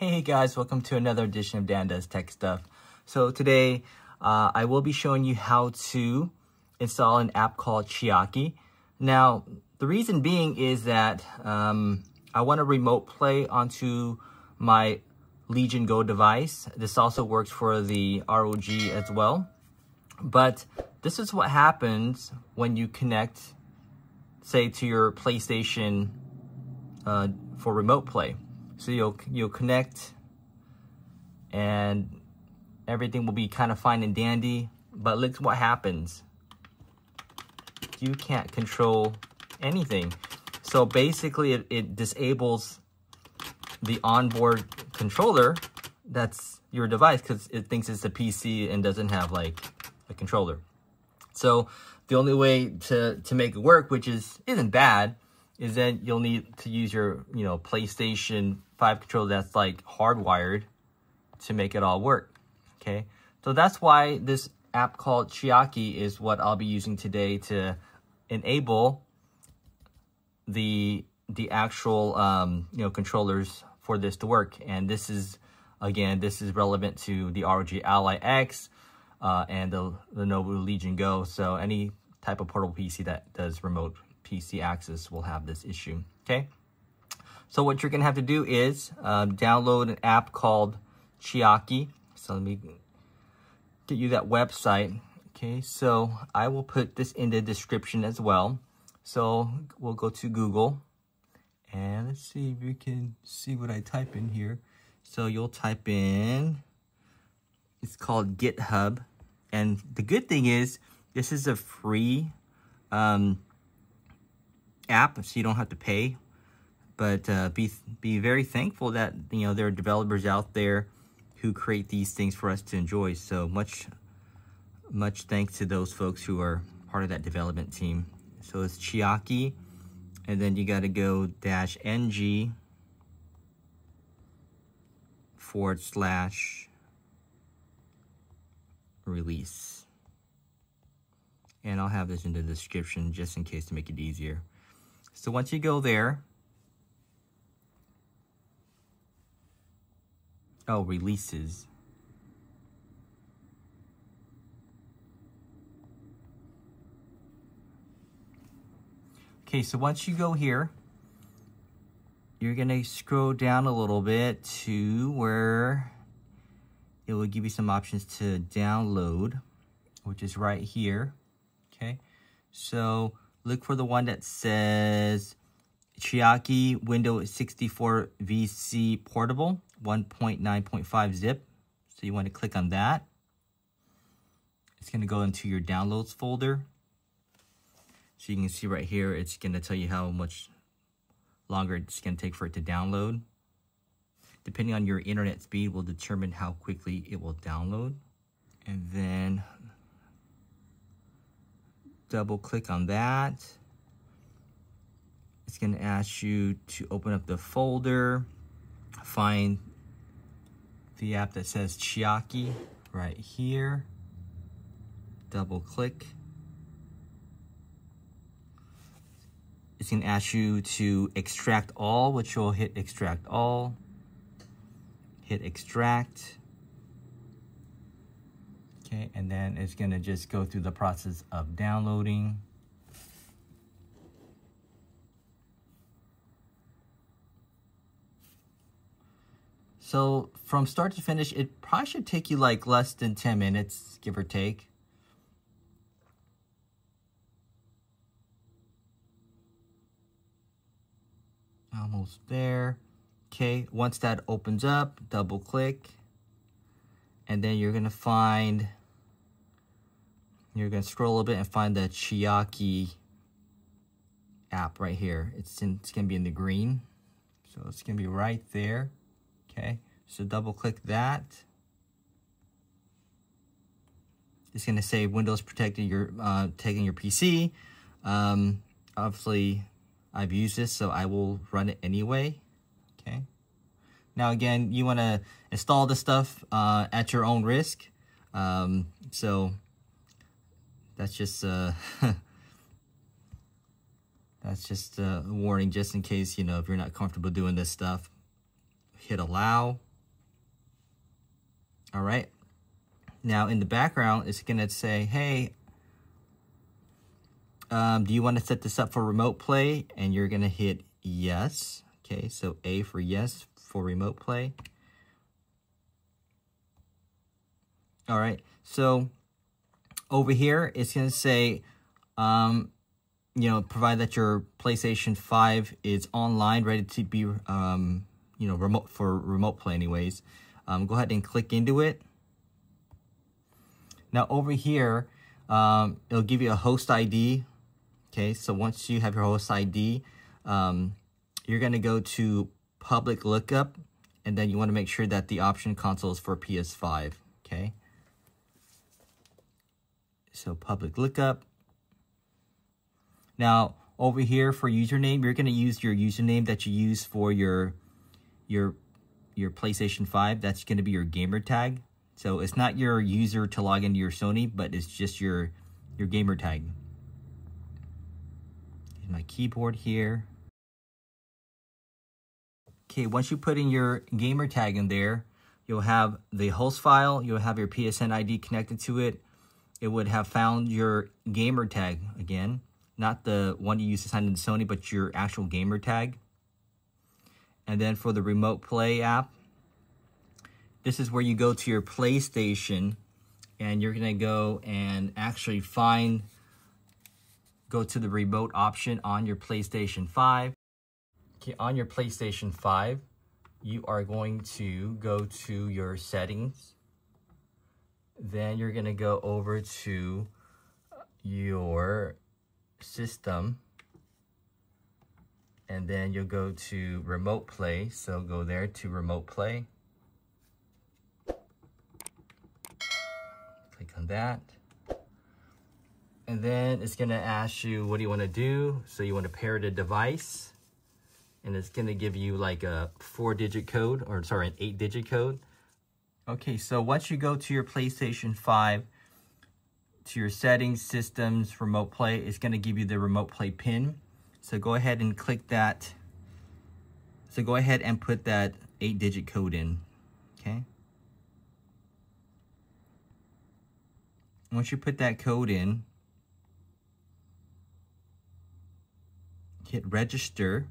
Hey guys, welcome to another edition of Dan Does Tech Stuff. So today uh, I will be showing you how to install an app called Chiaki. Now, the reason being is that um, I want to remote play onto my Legion Go device. This also works for the ROG as well. But this is what happens when you connect, say, to your PlayStation uh, for remote play. So you'll, you'll connect and everything will be kind of fine and dandy. But look what happens. You can't control anything. So basically it, it disables the onboard controller that's your device because it thinks it's a PC and doesn't have like a controller. So the only way to, to make it work, which is isn't bad, is that you'll need to use your, you know, PlayStation 5 controller that's like hardwired to make it all work. Okay. So that's why this app called Chiaki is what I'll be using today to enable the the actual um, you know controllers for this to work. And this is again, this is relevant to the ROG Ally X uh, and the Lenovo Legion Go. So any type of portable PC that does remote PC access will have this issue. Okay. So what you're gonna have to do is um, download an app called Chiaki. So let me get you that website. Okay, so I will put this in the description as well. So we'll go to Google and let's see if you can see what I type in here. So you'll type in, it's called GitHub. And the good thing is this is a free um, app, so you don't have to pay. But uh, be, be very thankful that, you know, there are developers out there who create these things for us to enjoy. So much, much thanks to those folks who are part of that development team. So it's Chiaki, and then you got to go dash ng forward slash release. And I'll have this in the description just in case to make it easier. So once you go there, oh, releases. Okay, so once you go here, you're gonna scroll down a little bit to where it will give you some options to download, which is right here, okay? So look for the one that says Chiaki Windows 64 VC Portable 1.9.5 zip. So you want to click on that. It's going to go into your downloads folder. So you can see right here, it's going to tell you how much longer it's going to take for it to download. Depending on your internet speed will determine how quickly it will download. And then double click on that. It's going to ask you to open up the folder, find the app that says Chiaki right here. Double click. It's going to ask you to extract all, which you'll hit extract all. Hit extract. Okay, and then it's going to just go through the process of downloading. So from start to finish, it probably should take you like less than 10 minutes, give or take. almost there. Okay, once that opens up, double click. And then you're gonna find, you're gonna scroll a little bit and find the Chiaki app right here. It's, it's gonna be in the green. So it's gonna be right there, okay? So double click that. It's gonna say Windows protecting your, uh, taking your PC. Um, obviously, I've used this, so I will run it anyway. Okay. Now, again, you want to install this stuff uh, at your own risk. Um, so that's just uh, that's just a warning, just in case you know if you're not comfortable doing this stuff. Hit allow. All right. Now in the background, it's going to say, hey, um, do you want to set this up for remote play? And you're going to hit yes. Okay, so A for yes for remote play. All right, so over here, it's going to say, um, you know, provide that your PlayStation 5 is online, ready to be, um, you know, remote for remote play anyways. Um, go ahead and click into it. Now over here, um, it'll give you a host ID. Okay, so once you have your host ID, um, you're going to go to public lookup, and then you want to make sure that the option console is for PS5. Okay. So public lookup. Now, over here for username, you're going to use your username that you use for your your your PlayStation 5. That's going to be your gamer tag. So it's not your user to log into your Sony, but it's just your your gamer tag. Here's my keyboard here. Okay, once you put in your gamer tag in there, you'll have the host file, you'll have your PSN ID connected to it, it would have found your gamer tag again, not the one you use to sign into Sony, but your actual gamer tag. And then for the remote play app, this is where you go to your PlayStation and you're gonna go and actually find, go to the remote option on your PlayStation 5. Okay, on your PlayStation 5, you are going to go to your settings then you're going to go over to your system. And then you'll go to remote play. So go there to remote play. Click on that. And then it's going to ask you, what do you want to do? So you want to pair the device. And it's going to give you like a four digit code, or sorry, an eight digit code. Okay, so once you go to your PlayStation 5, to your settings, systems, remote play, it's going to give you the remote play pin. So go ahead and click that. So go ahead and put that eight digit code in, okay? Once you put that code in, hit register.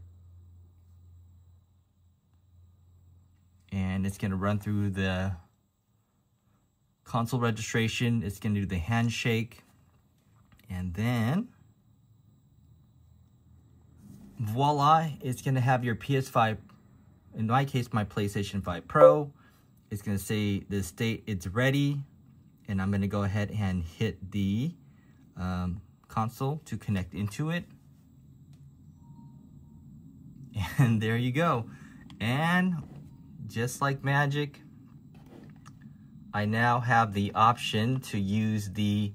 And it's going to run through the console registration. It's going to do the handshake. And then, voila, it's going to have your PS5, in my case, my PlayStation 5 Pro. It's going to say the state it's ready. And I'm going to go ahead and hit the um, console to connect into it. And there you go. And just like magic, I now have the option to use the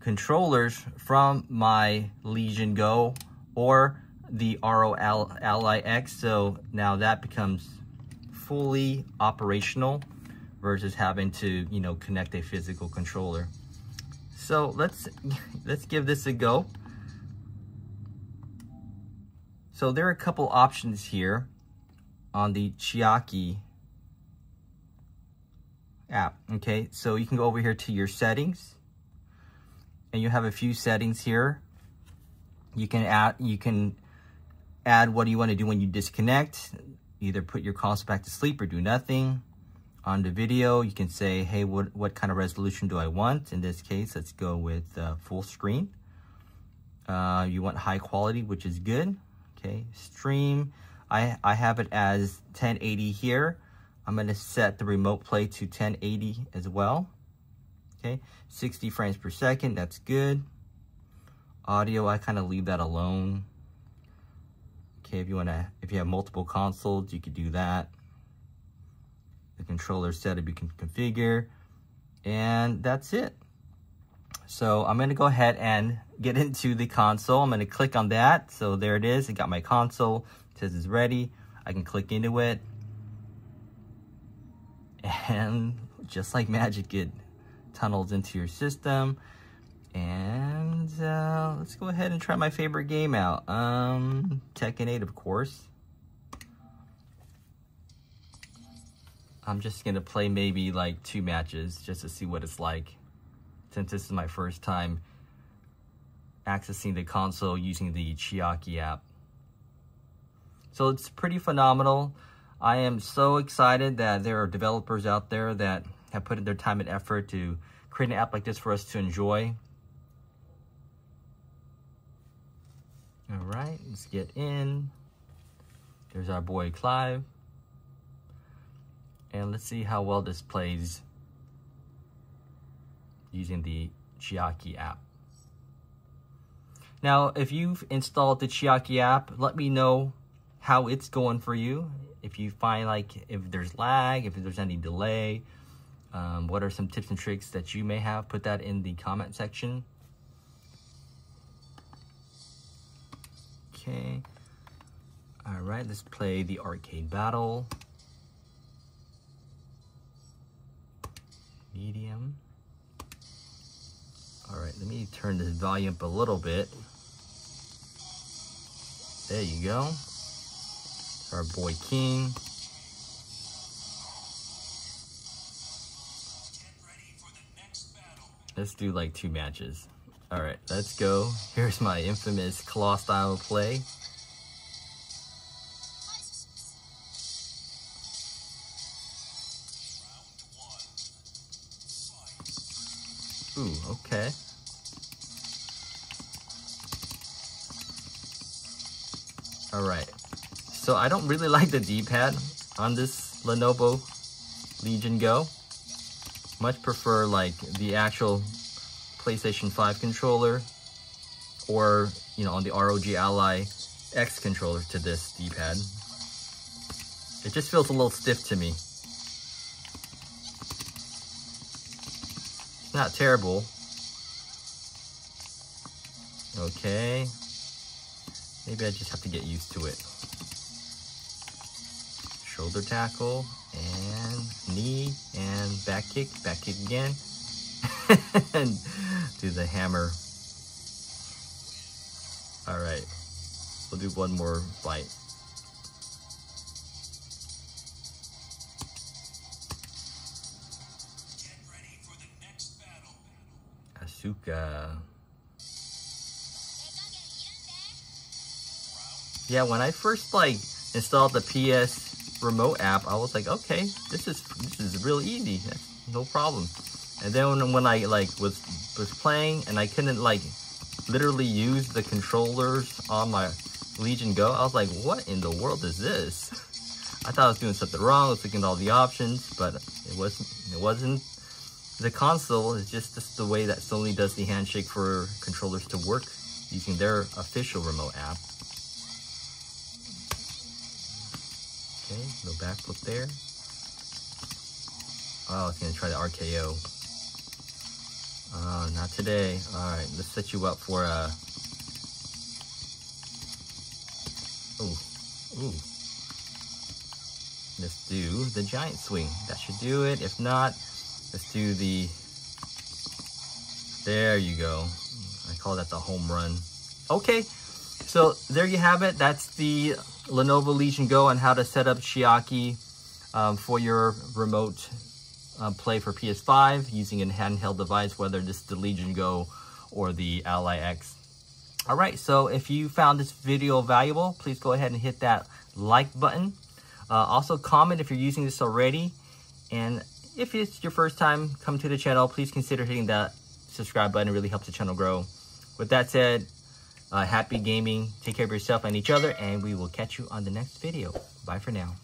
controllers from my Legion Go or the ROG Ally X. So now that becomes fully operational versus having to, you know, connect a physical controller. So let's let's give this a go. So there are a couple options here on the Chiaki app. Okay, so you can go over here to your settings and you have a few settings here. You can add, you can add what do you want to do when you disconnect. Either put your console back to sleep or do nothing. On the video, you can say, hey, what, what kind of resolution do I want? In this case, let's go with uh, full screen. Uh, you want high quality, which is good. Okay, stream. I, I have it as 1080 here. I'm going to set the remote play to 1080 as well. Okay, 60 frames per second, that's good. Audio, I kind of leave that alone. Okay, if you want to, if you have multiple consoles, you could do that. The controller setup you can configure. And that's it. So I'm going to go ahead and get into the console. I'm going to click on that. So there it is. I got my console. It says it's ready. I can click into it and just like magic, it tunnels into your system. And uh, let's go ahead and try my favorite game out. Um, Tekken 8, of course. I'm just to play maybe like two matches just to see what it's like. Since this is my first time accessing the console using the Chiaki app. So it's pretty phenomenal. I am so excited that there are developers out there that have put in their time and effort to create an app like this for us to enjoy. All right, let's get in. There's our boy Clive. And let's see how well this plays using the Chiaki app. Now, if you've installed the Chiaki app, let me know how it's going for you. If you find like, if there's lag, if there's any delay, um, what are some tips and tricks that you may have, put that in the comment section. Okay. All right, let's play the arcade battle. Medium. All right, let me turn this volume up a little bit. There you go. Our boy King. Let's do like two matches. All right, let's go. Here's my infamous claw style play. Ooh, okay. All right. So I don't really like the D-pad on this Lenovo Legion Go. Much prefer like the actual PlayStation 5 controller or, you know, on the ROG Ally X controller to this D-pad. It just feels a little stiff to me. Not terrible. Okay. Maybe I just have to get used to it. Shoulder tackle, and knee, and back kick, back kick again. and do the hammer. Alright, we'll do one more fight. Asuka. Yeah, when I first like installed the PS remote app, I was like, okay, this is this is real easy. No problem. And then when, I like was was playing and I couldn't like literally use the controllers on my Legion Go, I was like, what in the world is this? I thought I was doing something wrong. I was looking at all the options, but it wasn't. It wasn't the console. It's just, just the way that Sony does the handshake for controllers to work using their official remote app. Okay, no back flip there. Oh, I was gonna try the RKO. Oh, uh, not today. All right, let's set you up for a. Ooh, ooh. Let's do the giant swing. That should do it. If not, let's do the. There you go. I call that the home run. Okay, so there you have it. That's the Lenovo Legion Go and how to set up Chiaki um, for your remote uh, play for PS5 using a handheld device, whether this is the Legion Go or the Ally X. All right, so if you found this video valuable, please go ahead and hit that like button. Uh, also comment if you're using this already. And if it's your first time coming to the channel, please consider hitting that subscribe button. It really helps the channel grow. With that said, Uh, happy gaming. Take care of yourself and each other, and we will catch you on the next video. Bye for now.